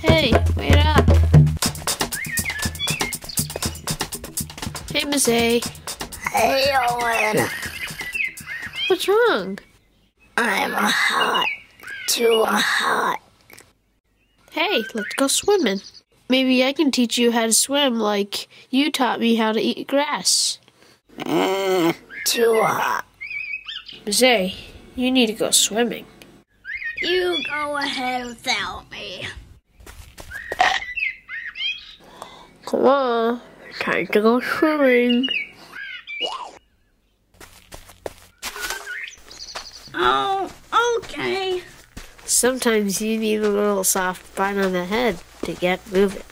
Hey, wait up. Hey, Mzee. Hey, Owen. What's wrong? I'm hot. Too hot. Hey, let's go swimming. Maybe I can teach you how to swim like you taught me how to eat grass. Mm, too hot. A, you need to go swimming. You go ahead without me. Come on, time to go swimming. Oh, okay. Sometimes you need a little soft bite on the head to get moving.